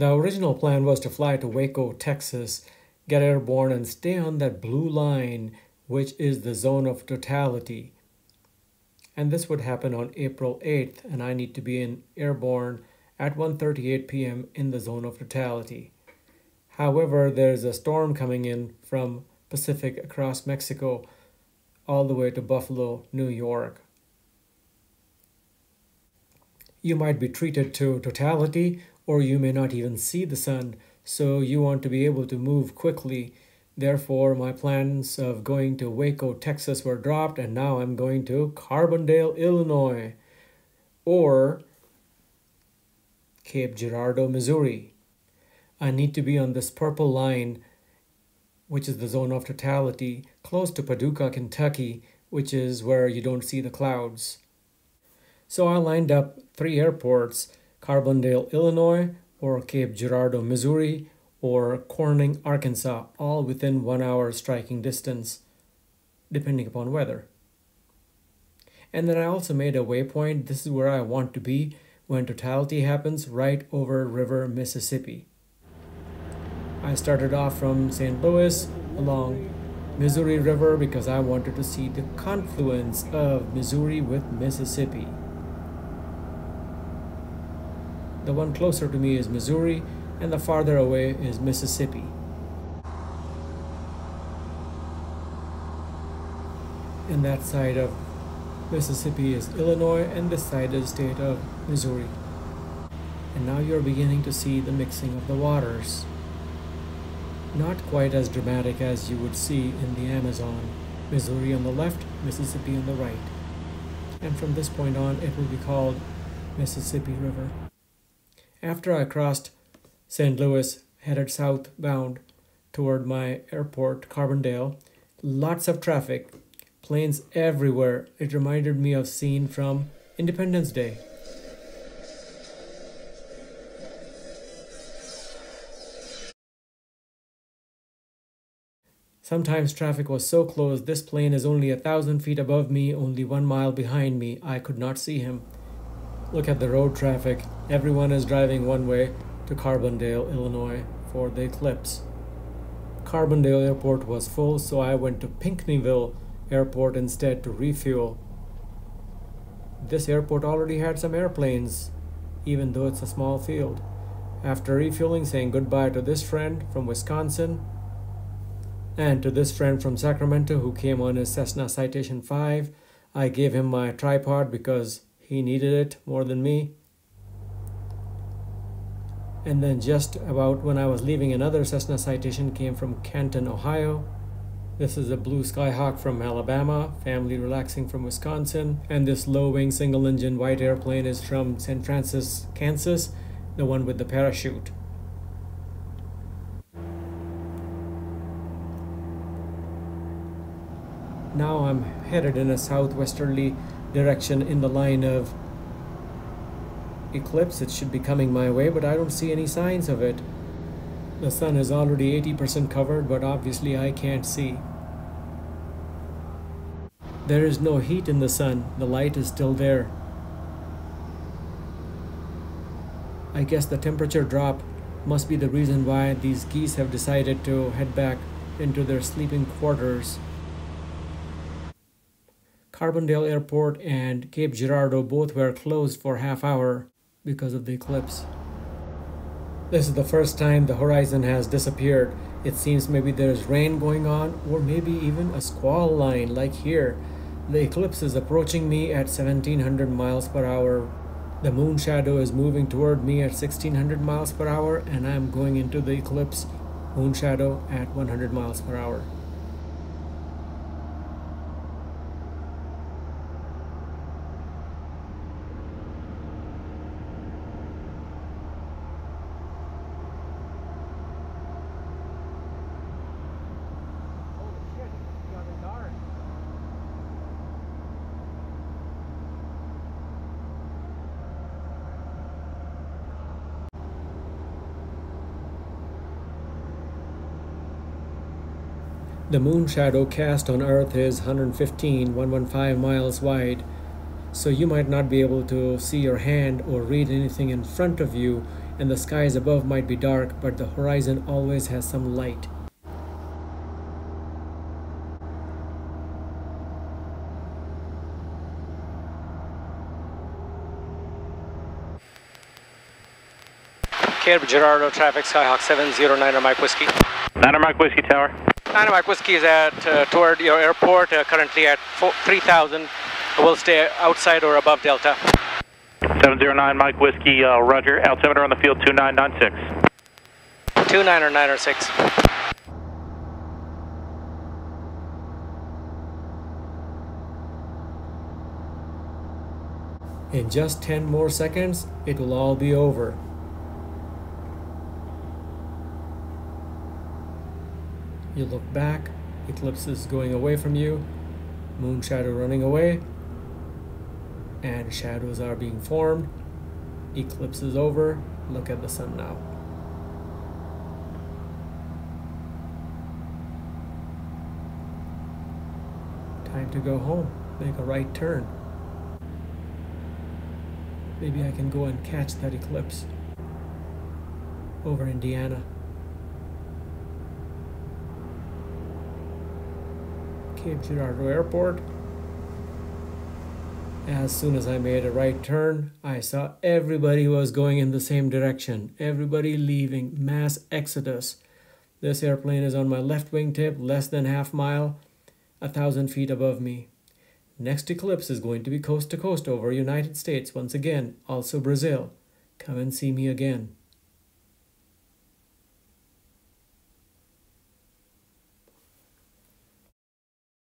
The original plan was to fly to Waco, Texas, get airborne, and stay on that blue line, which is the zone of totality. And this would happen on April 8th, and I need to be in airborne at 1:38 p.m. in the zone of totality. However, there's a storm coming in from Pacific across Mexico all the way to Buffalo, New York. You might be treated to totality or you may not even see the sun, so you want to be able to move quickly. Therefore, my plans of going to Waco, Texas were dropped, and now I'm going to Carbondale, Illinois, or Cape Girardeau, Missouri. I need to be on this purple line, which is the zone of totality, close to Paducah, Kentucky, which is where you don't see the clouds. So I lined up three airports Carbondale, Illinois, or Cape Girardeau, Missouri, or Corning, Arkansas, all within one hour striking distance, depending upon weather. And then I also made a waypoint. This is where I want to be when totality happens, right over River Mississippi. I started off from St. Louis along Missouri River because I wanted to see the confluence of Missouri with Mississippi. The one closer to me is Missouri, and the farther away is Mississippi. And that side of Mississippi is Illinois, and this side is the state of Missouri. And now you're beginning to see the mixing of the waters. Not quite as dramatic as you would see in the Amazon. Missouri on the left, Mississippi on the right. And from this point on, it will be called Mississippi River. After I crossed St. Louis, headed southbound toward my airport, Carbondale, lots of traffic, planes everywhere. It reminded me of scene from Independence Day. Sometimes traffic was so close, this plane is only a thousand feet above me, only one mile behind me. I could not see him. Look at the road traffic. Everyone is driving one way to Carbondale, Illinois for the eclipse. Carbondale Airport was full, so I went to Pinckneyville Airport instead to refuel. This airport already had some airplanes, even though it's a small field. After refueling, saying goodbye to this friend from Wisconsin and to this friend from Sacramento who came on his Cessna Citation 5, I gave him my tripod because he needed it more than me. And then just about when I was leaving, another Cessna Citation came from Canton, Ohio. This is a Blue Skyhawk from Alabama, family relaxing from Wisconsin. And this low-wing single-engine white airplane is from St. Francis, Kansas, the one with the parachute. Now I'm headed in a southwesterly direction in the line of eclipse. It should be coming my way, but I don't see any signs of it. The sun is already 80% covered, but obviously I can't see. There is no heat in the sun. The light is still there. I guess the temperature drop must be the reason why these geese have decided to head back into their sleeping quarters. Carbondale Airport and Cape Girardeau both were closed for half hour because of the eclipse. This is the first time the horizon has disappeared. It seems maybe there's rain going on or maybe even a squall line like here. The eclipse is approaching me at 1700 miles per hour. The moon shadow is moving toward me at 1600 miles per hour and I'm going into the eclipse moon shadow at 100 miles per hour. The moon shadow cast on Earth is 115, 115 miles wide, so you might not be able to see your hand or read anything in front of you and the skies above might be dark, but the horizon always has some light. Cape Girardeau traffic, Skyhawk 709 Mike Whiskey. 9 Mike Whiskey Tower. 9 Mike Whiskey is at uh, toward your airport, uh, currently at 3000. We'll stay outside or above Delta. 709 Mike Whiskey, uh, Roger. Altimeter on the field 2996. 29 or 9 or 6. In just 10 more seconds, it will all be over. You look back, eclipse is going away from you, moon shadow running away, and shadows are being formed. Eclipse is over. Look at the sun now. Time to go home. Make a right turn. Maybe I can go and catch that eclipse over Indiana. Cape Girardeau Airport. As soon as I made a right turn, I saw everybody was going in the same direction. Everybody leaving, mass exodus. This airplane is on my left wingtip, less than half mile, a thousand feet above me. Next eclipse is going to be coast to coast over United States once again, also Brazil. Come and see me again.